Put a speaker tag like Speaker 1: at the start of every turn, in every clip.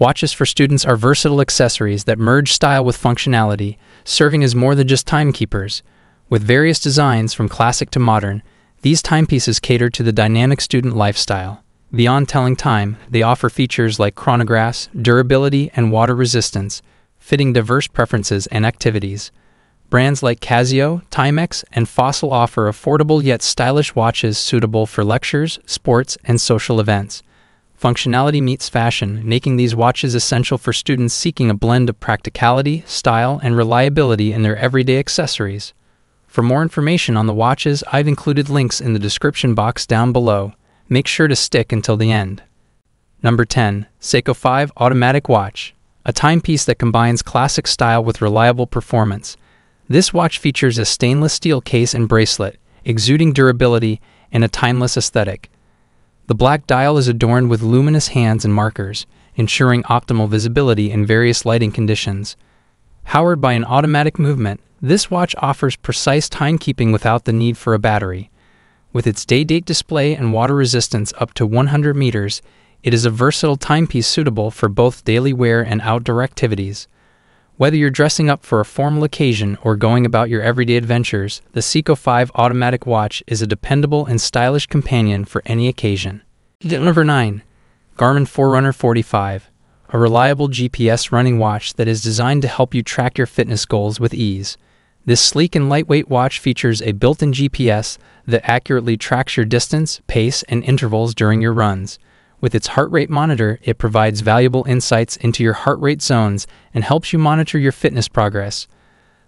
Speaker 1: Watches for students are versatile accessories that merge style with functionality, serving as more than just timekeepers. With various designs from classic to modern, these timepieces cater to the dynamic student lifestyle. Beyond telling time, they offer features like chronographs, durability, and water resistance, fitting diverse preferences and activities. Brands like Casio, Timex, and Fossil offer affordable yet stylish watches suitable for lectures, sports, and social events. Functionality meets fashion, making these watches essential for students seeking a blend of practicality, style, and reliability in their everyday accessories. For more information on the watches, I've included links in the description box down below. Make sure to stick until the end. Number 10, Seiko 5 Automatic Watch, a timepiece that combines classic style with reliable performance. This watch features a stainless steel case and bracelet, exuding durability and a timeless aesthetic. The black dial is adorned with luminous hands and markers, ensuring optimal visibility in various lighting conditions. Powered by an automatic movement, this watch offers precise timekeeping without the need for a battery. With its day date display and water resistance up to 100 meters, it is a versatile timepiece suitable for both daily wear and outdoor activities. Whether you're dressing up for a formal occasion or going about your everyday adventures, the Seiko 5 automatic watch is a dependable and stylish companion for any occasion. Number 9. Garmin Forerunner 45, a reliable GPS running watch that is designed to help you track your fitness goals with ease. This sleek and lightweight watch features a built in GPS that accurately tracks your distance, pace, and intervals during your runs. With its heart rate monitor, it provides valuable insights into your heart rate zones and helps you monitor your fitness progress.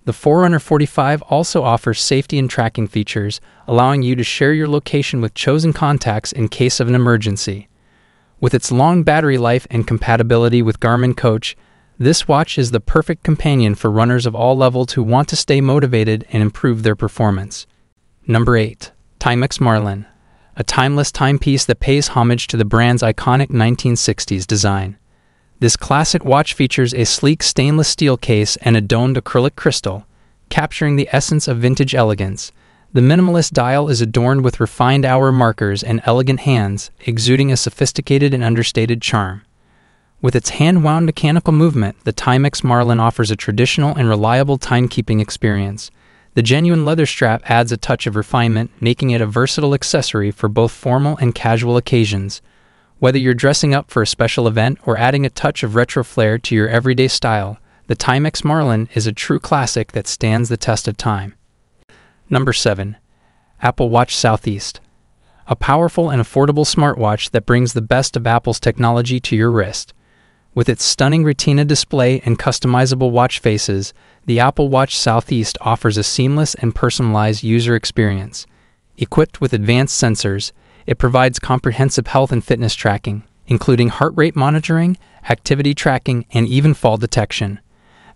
Speaker 1: The Forerunner 45 also offers safety and tracking features, allowing you to share your location with chosen contacts in case of an emergency. With its long battery life and compatibility with Garmin Coach, this watch is the perfect companion for runners of all levels who want to stay motivated and improve their performance. Number 8. Timex Marlin a timeless timepiece that pays homage to the brand's iconic 1960s design. This classic watch features a sleek stainless steel case and a domed acrylic crystal, capturing the essence of vintage elegance. The minimalist dial is adorned with refined hour markers and elegant hands, exuding a sophisticated and understated charm. With its hand wound mechanical movement, the Timex Marlin offers a traditional and reliable timekeeping experience. The genuine leather strap adds a touch of refinement, making it a versatile accessory for both formal and casual occasions. Whether you're dressing up for a special event or adding a touch of retro flair to your everyday style, the Timex Marlin is a true classic that stands the test of time. Number 7. Apple Watch Southeast. A powerful and affordable smartwatch that brings the best of Apple's technology to your wrist. With its stunning retina display and customizable watch faces, the Apple Watch Southeast offers a seamless and personalized user experience. Equipped with advanced sensors, it provides comprehensive health and fitness tracking, including heart rate monitoring, activity tracking, and even fall detection.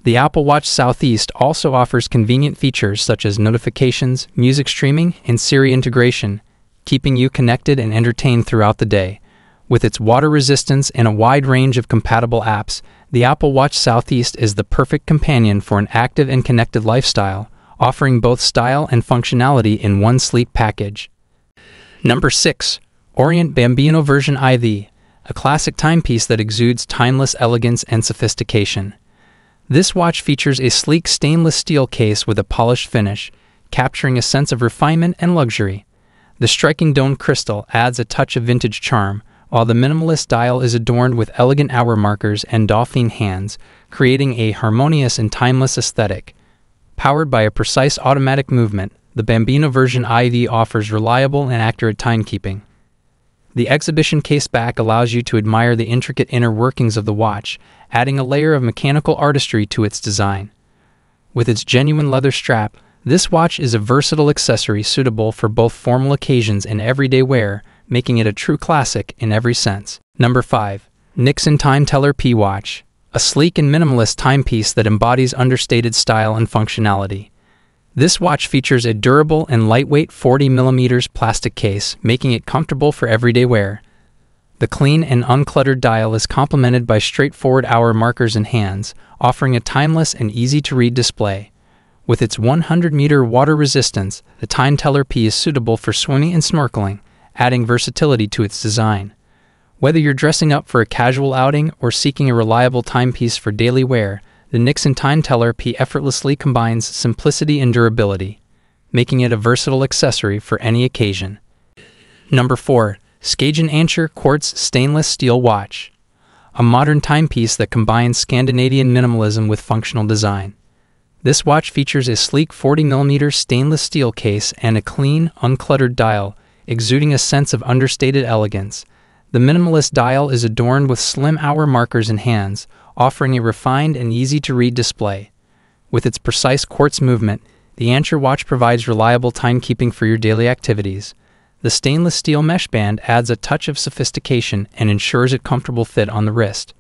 Speaker 1: The Apple Watch Southeast also offers convenient features such as notifications, music streaming, and Siri integration, keeping you connected and entertained throughout the day. With its water resistance and a wide range of compatible apps, the Apple Watch Southeast is the perfect companion for an active and connected lifestyle, offering both style and functionality in one sleek package. Number 6. Orient Bambino Version IV, a classic timepiece that exudes timeless elegance and sophistication. This watch features a sleek stainless steel case with a polished finish, capturing a sense of refinement and luxury. The striking domed crystal adds a touch of vintage charm, while the minimalist dial is adorned with elegant hour markers and Dauphine hands, creating a harmonious and timeless aesthetic. Powered by a precise automatic movement, the Bambino version IV offers reliable and accurate timekeeping. The exhibition case back allows you to admire the intricate inner workings of the watch, adding a layer of mechanical artistry to its design. With its genuine leather strap, this watch is a versatile accessory suitable for both formal occasions and everyday wear, making it a true classic in every sense. Number 5. Nixon Time Teller P Watch, a sleek and minimalist timepiece that embodies understated style and functionality. This watch features a durable and lightweight 40mm plastic case, making it comfortable for everyday wear. The clean and uncluttered dial is complemented by straightforward hour markers and hands, offering a timeless and easy to read display. With its 100 meter water resistance, the Time Teller P is suitable for swimming and snorkeling, adding versatility to its design. Whether you're dressing up for a casual outing or seeking a reliable timepiece for daily wear, the Nixon Time Teller P effortlessly combines simplicity and durability, making it a versatile accessory for any occasion. Number 4. Skagen Ancher Quartz Stainless Steel Watch. A modern timepiece that combines Scandinavian minimalism with functional design. This watch features a sleek 40mm stainless steel case and a clean, uncluttered dial, exuding a sense of understated elegance. The minimalist dial is adorned with slim hour markers and hands, offering a refined and easy to read display. With its precise quartz movement, the Ancher watch provides reliable timekeeping for your daily activities. The stainless steel mesh band adds a touch of sophistication and ensures a comfortable fit on the wrist.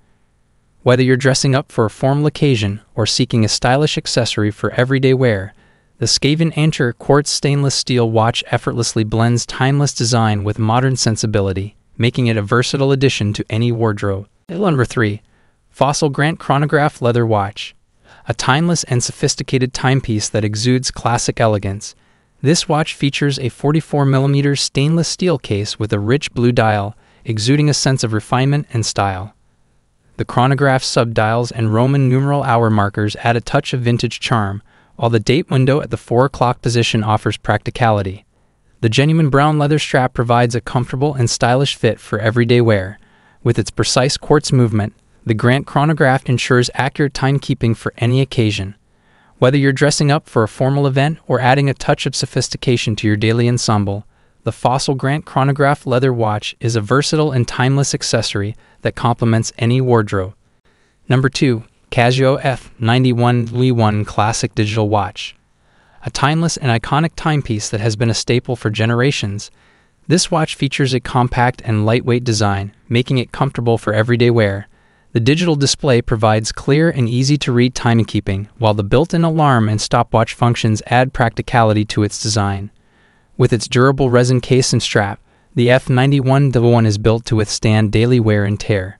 Speaker 1: Whether you're dressing up for a formal occasion or seeking a stylish accessory for everyday wear, the Skagen Ancher quartz stainless steel watch effortlessly blends timeless design with modern sensibility making it a versatile addition to any wardrobe. Number 3. Fossil Grant Chronograph Leather Watch. A timeless and sophisticated timepiece that exudes classic elegance. This watch features a 44mm stainless steel case with a rich blue dial, exuding a sense of refinement and style. The chronograph subdials and Roman numeral hour markers add a touch of vintage charm, while the date window at the 4 o'clock position offers practicality. The genuine brown leather strap provides a comfortable and stylish fit for everyday wear. With its precise quartz movement, the Grant chronograph ensures accurate timekeeping for any occasion. Whether you're dressing up for a formal event or adding a touch of sophistication to your daily ensemble, the Fossil Grant chronograph leather watch is a versatile and timeless accessory that complements any wardrobe. Number 2. Casio F91 Louis 1 Classic Digital Watch a timeless and iconic timepiece that has been a staple for generations. This watch features a compact and lightweight design, making it comfortable for everyday wear. The digital display provides clear and easy to read timekeeping, while the built in alarm and stopwatch functions add practicality to its design. With its durable resin case and strap, the F91 1 is built to withstand daily wear and tear.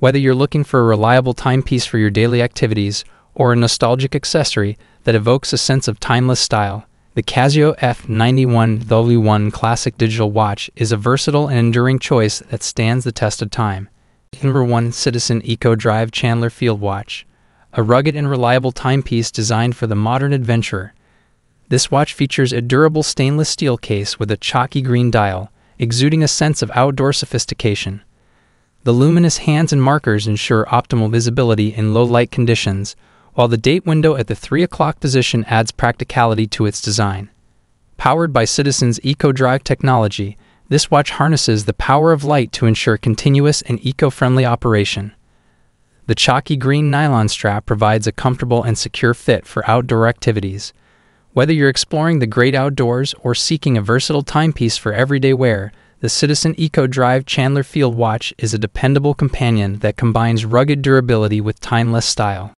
Speaker 1: Whether you're looking for a reliable timepiece for your daily activities or a nostalgic accessory that evokes a sense of timeless style, the Casio F91 W1 Classic Digital Watch is a versatile and enduring choice that stands the test of time. Number 1 Citizen Eco Drive Chandler Field Watch, a rugged and reliable timepiece designed for the modern adventurer. This watch features a durable stainless steel case with a chalky green dial, exuding a sense of outdoor sophistication. The luminous hands and markers ensure optimal visibility in low light conditions, while the date window at the 3 o'clock position adds practicality to its design. Powered by Citizen's EcoDrive technology, this watch harnesses the power of light to ensure continuous and eco friendly operation. The chalky green nylon strap provides a comfortable and secure fit for outdoor activities. Whether you're exploring the great outdoors or seeking a versatile timepiece for everyday wear, the Citizen Eco Drive Chandler Field Watch is a dependable companion that combines rugged durability with timeless style.